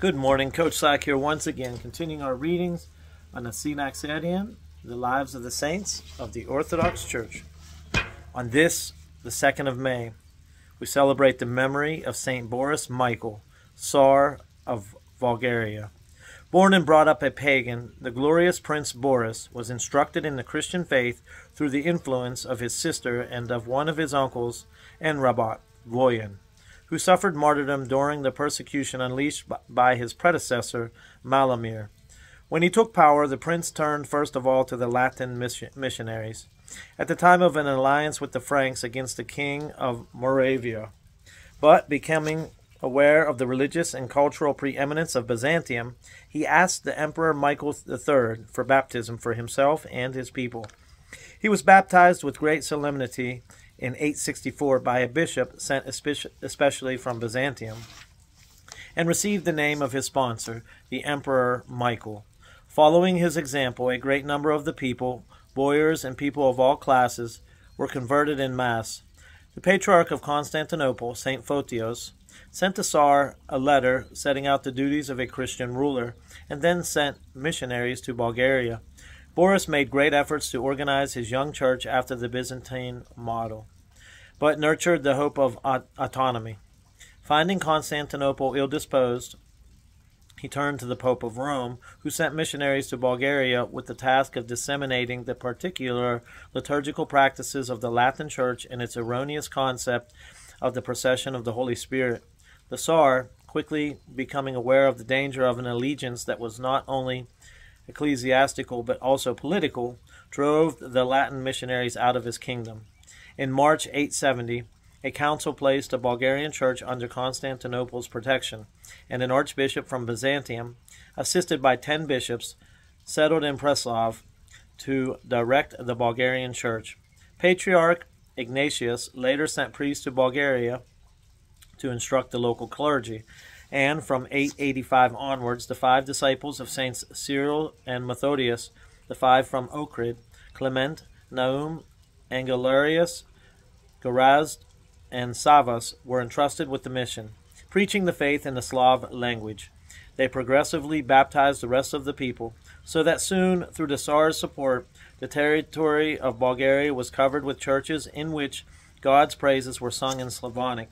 Good morning, Coach Slack here once again, continuing our readings on the Synaxarion, the lives of the saints of the Orthodox Church. On this, the 2nd of May, we celebrate the memory of Saint Boris Michael, Tsar of Bulgaria. Born and brought up a pagan, the glorious Prince Boris was instructed in the Christian faith through the influence of his sister and of one of his uncles, Enravota Boyan who suffered martyrdom during the persecution unleashed by his predecessor, Malamir. When he took power, the prince turned first of all to the Latin missionaries. At the time of an alliance with the Franks against the king of Moravia, but becoming aware of the religious and cultural preeminence of Byzantium, he asked the Emperor Michael III for baptism for himself and his people. He was baptized with great solemnity in 864 by a bishop sent especially from Byzantium, and received the name of his sponsor, the Emperor Michael. Following his example, a great number of the people, boyars and people of all classes, were converted in mass. The Patriarch of Constantinople, St. Photios, sent the Tsar a letter setting out the duties of a Christian ruler, and then sent missionaries to Bulgaria. Boris made great efforts to organize his young church after the Byzantine model, but nurtured the hope of autonomy. Finding Constantinople ill disposed, he turned to the Pope of Rome, who sent missionaries to Bulgaria with the task of disseminating the particular liturgical practices of the Latin Church and its erroneous concept of the procession of the Holy Spirit. The Tsar, quickly becoming aware of the danger of an allegiance that was not only ecclesiastical but also political, drove the Latin missionaries out of his kingdom. In March 870, a council placed a Bulgarian church under Constantinople's protection, and an archbishop from Byzantium, assisted by ten bishops, settled in Preslav to direct the Bulgarian church. Patriarch Ignatius later sent priests to Bulgaria to instruct the local clergy, and from 885 onwards, the five disciples of Saints Cyril and Methodius, the five from Ohrid, Clement, Nahum, Angelarius, Gorazd, and Savas, were entrusted with the mission, preaching the faith in the Slav language. They progressively baptized the rest of the people, so that soon, through the Tsar's support, the territory of Bulgaria was covered with churches in which God's praises were sung in Slavonic.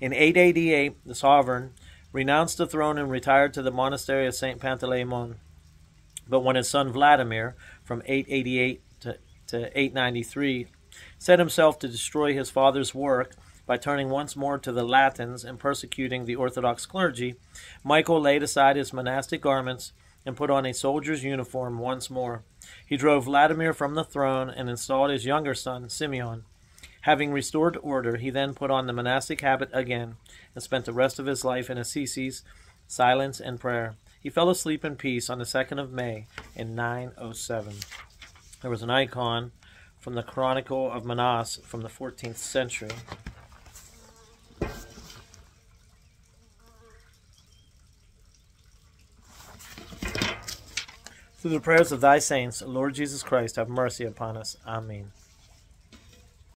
In 888, the sovereign renounced the throne and retired to the monastery of St. Panteleimon. But when his son Vladimir, from 888 to, to 893, set himself to destroy his father's work by turning once more to the Latins and persecuting the Orthodox clergy, Michael laid aside his monastic garments and put on a soldier's uniform once more. He drove Vladimir from the throne and installed his younger son, Simeon. Having restored order, he then put on the monastic habit again and spent the rest of his life in ascesis, silence, and prayer. He fell asleep in peace on the 2nd of May in 907. There was an icon from the Chronicle of Manas from the 14th century. Through the prayers of thy saints, Lord Jesus Christ, have mercy upon us. Amen.